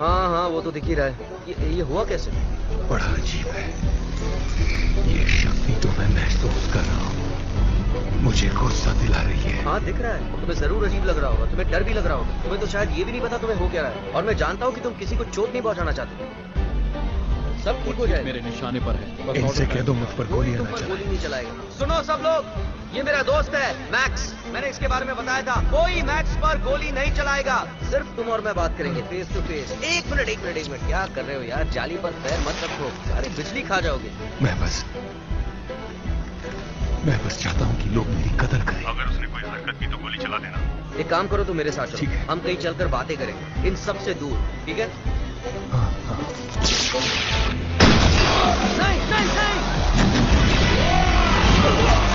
हाँ हाँ वो तो दिख ही रहा है। ये, ये हुआ कैसे? बड़ा अजीब है। ये शक्ति तो मैं महसूस कर रहा हूँ। मुझे गुस्सा दिला रही है। हाँ दिख रहा है। तुम्हें ज़रूर अजीब लग रहा होगा। तुम्हें डर भी लग रहा होगा। तुम्हें तो शायद ये भी नहीं पता तुम्हें हो क्या रहा है। और मैं जानता हूँ कि तुम किसी को चोट नहीं पहुँचाना चाहते। सब ठीक हो जाएगा। मेरे निशाने पर है। इनसे कह दो मुझ पर न पर चलाएँ। गोली नहीं चलाएगा। सुनो सब लोग ये मेरा दोस्त है मैक्स मैंने इसके बारे में बताया था। कोई मैक्स पर गोली नहीं चलाएगा। सिर्फ़ तुम और मैं बात करेंगे फेस टू फेस एक मिनट एक मिनट एक मिनट क्या कर रहे हो यार? जाली पर पैर मत रखो। सारी बिजली खा जाओगे। मैं बस मैं बस चाहता हूँ कि लोग मेरी कदर करें। अगर उसने कोई हरकत की तो गोली चला देना। एक काम करो तुम मेरे साथ ठीक है। हम कहीं चलकर बातें करेंगे। इन सबसे दूर ठीक है? हाँ हाँ नहीं नहीं नहीं चुप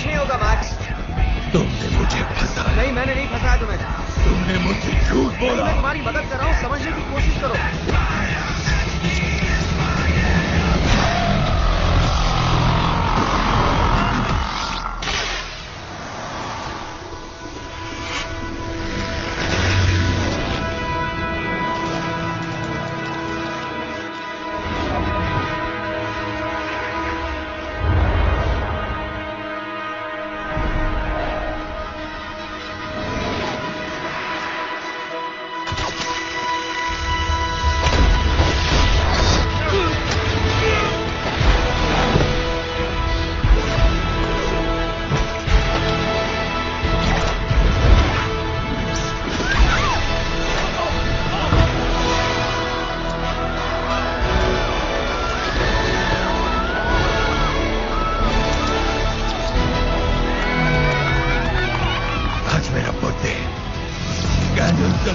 कुछ नहीं होगा मैक्स तुमने मुझे फंसाया नहीं मैंने नहीं फंसाया तुम्हें। तुमने मुझे झूठ बोला। मैं तुम्हारी मदद कर रहा हूँ समझने की कोशिश करो।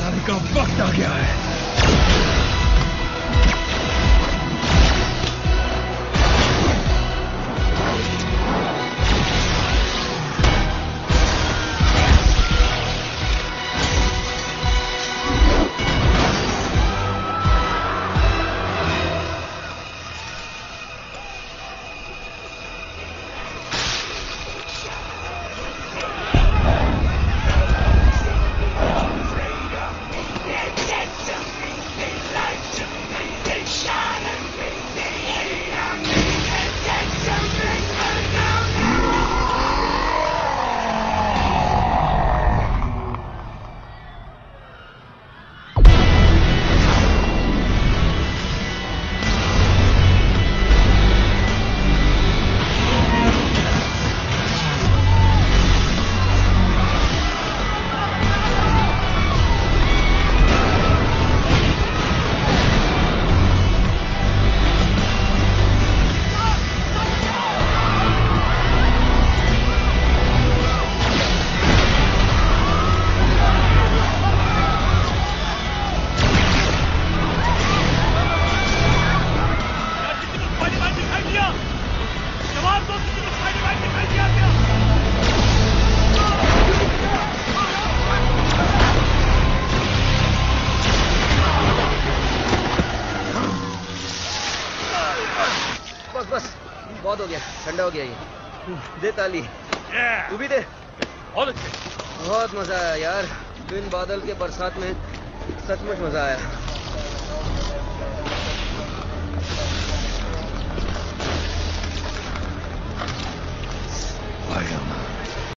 कैंडल का वक्त आ गया है बहुत हो गया ठंडा हो गया ये। दे ताली। तू भी दे। बहुत अच्छे। बहुत मज़ा आया यार। बिन बादल के बरसात में सचमुच मज़ा आया।